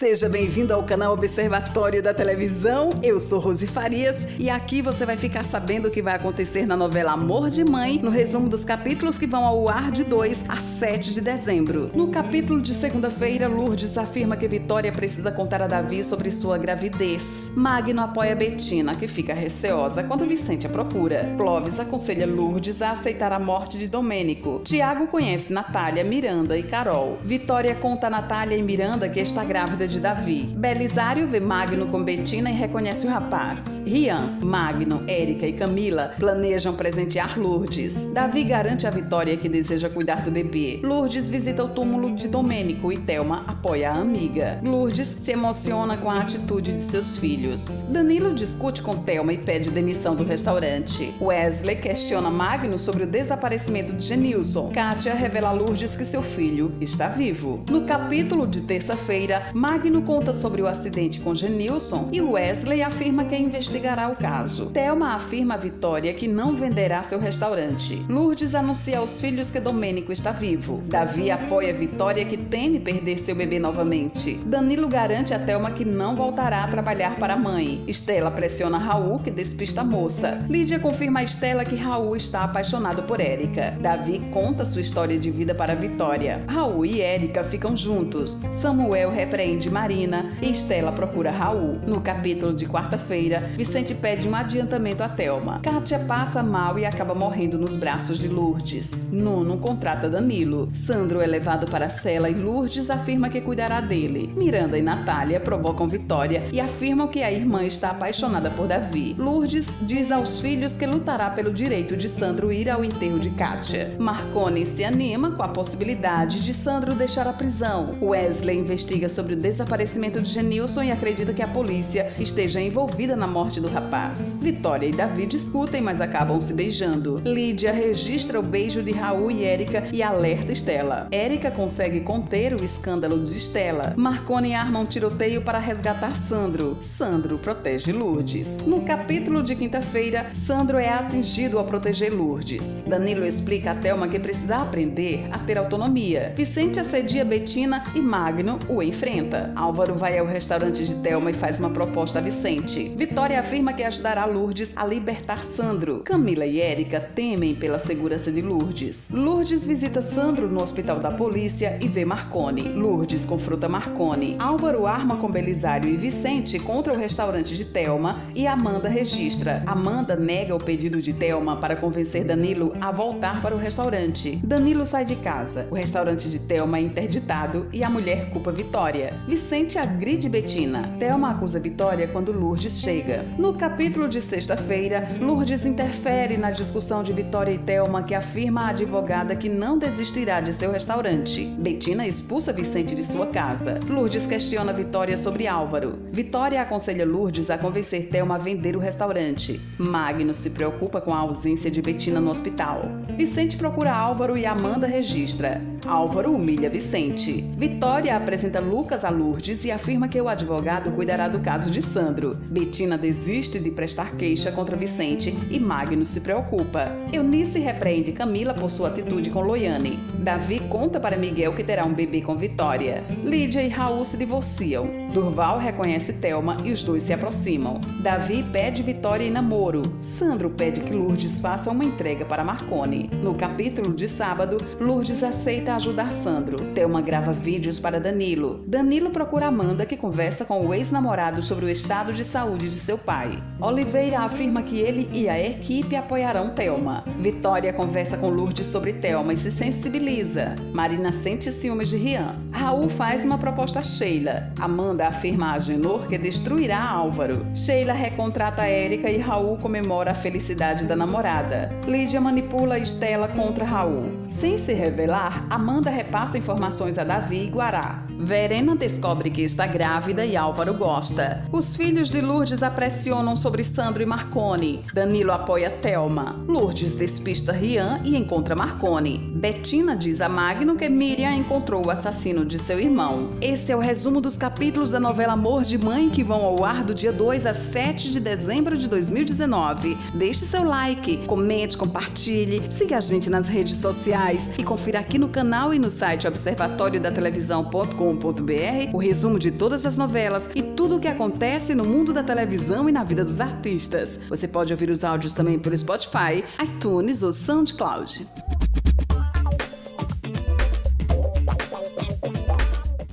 Seja bem-vindo ao canal Observatório da Televisão. Eu sou Rose Farias e aqui você vai ficar sabendo o que vai acontecer na novela Amor de Mãe, no resumo dos capítulos que vão ao ar de 2 a 7 de dezembro. No capítulo de segunda-feira, Lourdes afirma que Vitória precisa contar a Davi sobre sua gravidez. Magno apoia Betina, que fica receosa quando Vicente a procura. Clóvis aconselha Lourdes a aceitar a morte de Domênico. Tiago conhece Natália, Miranda e Carol. Vitória conta a Natália e Miranda que está grávida de Davi. Belisário vê Magno com Betina e reconhece o rapaz. Rian, Magno, Érica e Camila planejam presentear Lourdes. Davi garante a Vitória que deseja cuidar do bebê. Lourdes visita o túmulo de Domênico e Thelma apoia a amiga. Lourdes se emociona com a atitude de seus filhos. Danilo discute com Thelma e pede demissão do restaurante. Wesley questiona Magno sobre o desaparecimento de Genilson. Kátia revela a Lourdes que seu filho está vivo. No capítulo de terça-feira, Magno conta sobre o acidente com Genilson e Wesley afirma que investigará o caso. Thelma afirma a Vitória que não venderá seu restaurante. Lourdes anuncia aos filhos que Domênico está vivo. Davi apoia Vitória que teme perder seu bebê novamente. Danilo garante a Thelma que não voltará a trabalhar para a mãe. Estela pressiona Raul que despista a moça. Lídia confirma a Estela que Raul está apaixonado por Érica. Davi conta sua história de vida para Vitória. Raul e Érica ficam juntos. Samuel repreende de Marina e Estela procura Raul. No capítulo de quarta-feira, Vicente pede um adiantamento a Thelma. Kátia passa mal e acaba morrendo nos braços de Lourdes. Nuno contrata Danilo. Sandro é levado para a cela e Lourdes afirma que cuidará dele. Miranda e Natália provocam Vitória e afirmam que a irmã está apaixonada por Davi. Lourdes diz aos filhos que lutará pelo direito de Sandro ir ao enterro de Kátia. Marconi se anima com a possibilidade de Sandro deixar a prisão. Wesley investiga sobre o desaparecimento de Genilson e acredita que a polícia esteja envolvida na morte do rapaz. Vitória e Davi discutem, mas acabam se beijando. Lídia registra o beijo de Raul e Érica e alerta Estela. Érica consegue conter o escândalo de Estela. Marconi arma um tiroteio para resgatar Sandro. Sandro protege Lourdes. No capítulo de quinta-feira, Sandro é atingido ao proteger Lourdes. Danilo explica a Thelma que precisa aprender a ter autonomia. Vicente assedia Betina e Magno o enfrenta. Álvaro vai ao restaurante de Thelma e faz uma proposta a Vicente. Vitória afirma que ajudará Lourdes a libertar Sandro. Camila e Érica temem pela segurança de Lourdes. Lourdes visita Sandro no hospital da polícia e vê Marconi. Lourdes confronta Marconi. Álvaro arma com Belisário e Vicente contra o restaurante de Thelma e Amanda registra. Amanda nega o pedido de Thelma para convencer Danilo a voltar para o restaurante. Danilo sai de casa. O restaurante de Thelma é interditado e a mulher culpa Vitória. Vicente agride Betina. Thelma acusa Vitória quando Lourdes chega. No capítulo de sexta-feira, Lourdes interfere na discussão de Vitória e Thelma, que afirma à advogada que não desistirá de seu restaurante. Betina expulsa Vicente de sua casa. Lourdes questiona Vitória sobre Álvaro. Vitória aconselha Lourdes a convencer Thelma a vender o restaurante. Magno se preocupa com a ausência de Betina no hospital. Vicente procura Álvaro e Amanda registra. Álvaro humilha Vicente. Vitória apresenta Lucas a Lourdes e afirma que o advogado cuidará do caso de Sandro. Betina desiste de prestar queixa contra Vicente e Magno se preocupa. Eunice repreende Camila por sua atitude com Loiane. Davi conta para Miguel que terá um bebê com Vitória. Lídia e Raul se divorciam. Durval reconhece Thelma e os dois se aproximam. Davi pede Vitória em namoro. Sandro pede que Lourdes faça uma entrega para Marconi. No capítulo de sábado, Lourdes aceita ajudar Sandro. Thelma grava vídeos para Danilo. Danilo procura Amanda, que conversa com o ex-namorado sobre o estado de saúde de seu pai. Oliveira afirma que ele e a equipe apoiarão Thelma. Vitória conversa com Lourdes sobre Thelma e se sensibiliza. Marina sente ciúmes de Rian. Raul faz uma proposta a Sheila. Amanda afirma a Agenor que destruirá Álvaro. Sheila recontrata Érica e Raul comemora a felicidade da namorada. Lídia manipula Estela contra Raul. Sem se revelar, Amanda repassa informações a Davi e Guará. Verena descobre que está grávida e Álvaro gosta. Os filhos de Lourdes pressionam sobre Sandro e Marconi. Danilo apoia Thelma. Lourdes despista Rian e encontra Marconi. Betina diz a Magno que Miriam encontrou o assassino de seu irmão. Esse é o resumo dos capítulos da novela Amor de Mãe que vão ao ar do dia 2 a 7 de dezembro de 2019. Deixe seu like, comente, compartilhe, siga a gente nas redes sociais e confira aqui no canal e no site observatoriodatelevisão.com.br o resumo de todas as novelas e tudo o que acontece no mundo da televisão e na vida dos artistas. Você pode ouvir os áudios também pelo Spotify, iTunes ou SoundCloud.